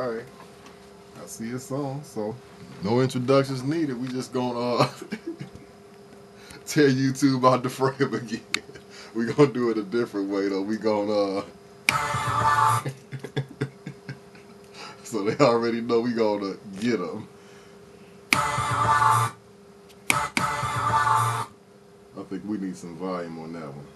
Alright. I see a song, so no introductions needed. We just gonna uh, tell YouTube about the frame again. we gonna do it a different way though. We gonna uh, so they already know we gonna get them. I think we need some volume on that one.